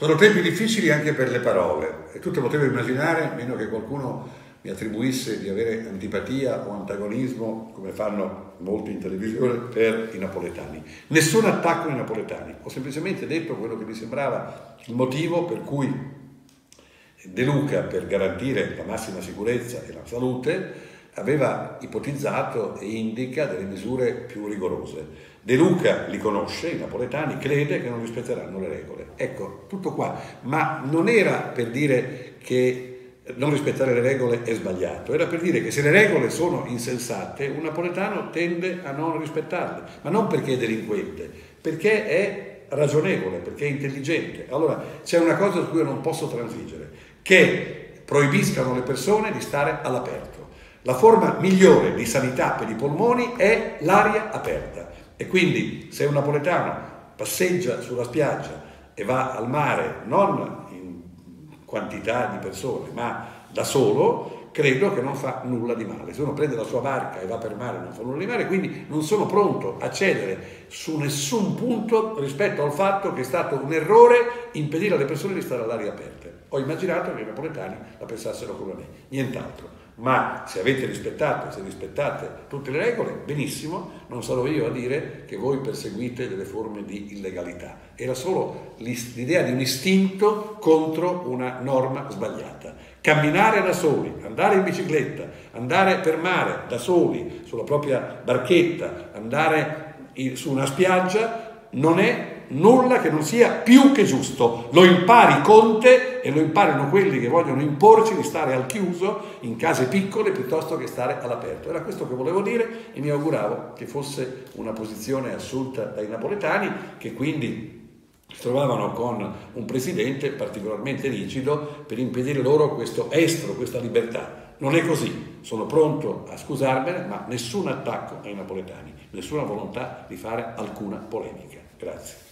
Sono tempi difficili anche per le parole e tutto potevo immaginare, meno che qualcuno mi attribuisse di avere antipatia o antagonismo, come fanno molti in televisione, per i napoletani. Nessun attacco ai napoletani, ho semplicemente detto quello che mi sembrava il motivo per cui De Luca, per garantire la massima sicurezza e la salute, aveva ipotizzato e indica delle misure più rigorose. De Luca li conosce, i napoletani, crede che non rispetteranno le regole. Ecco, tutto qua. Ma non era per dire che non rispettare le regole è sbagliato, era per dire che se le regole sono insensate, un napoletano tende a non rispettarle, ma non perché è delinquente, perché è ragionevole, perché è intelligente. Allora c'è una cosa su cui io non posso transigere, che proibiscano le persone di stare all'aperto. La forma migliore di sanità per i polmoni è l'aria aperta e quindi se un napoletano passeggia sulla spiaggia e va al mare non in quantità di persone ma da solo, credo che non fa nulla di male. Se uno prende la sua barca e va per mare non fa nulla di male, quindi non sono pronto a cedere su nessun punto rispetto al fatto che è stato un errore impedire alle persone di stare all'aria aperta. Ho immaginato che i napoletani la pensassero come me, nient'altro ma se avete rispettato, se rispettate tutte le regole, benissimo, non sarò io a dire che voi perseguite delle forme di illegalità. Era solo l'idea di un istinto contro una norma sbagliata. Camminare da soli, andare in bicicletta, andare per mare da soli, sulla propria barchetta, andare su una spiaggia, non è nulla che non sia più che giusto. Lo impari Conte e lo imparino quelli che vogliono imporci di stare al chiuso in case piccole piuttosto che stare all'aperto. Era questo che volevo dire e mi auguravo che fosse una posizione assunta dai napoletani che quindi si trovavano con un presidente particolarmente rigido per impedire loro questo estro, questa libertà. Non è così, sono pronto a scusarmene, ma nessun attacco ai napoletani, nessuna volontà di fare alcuna polemica. Grazie.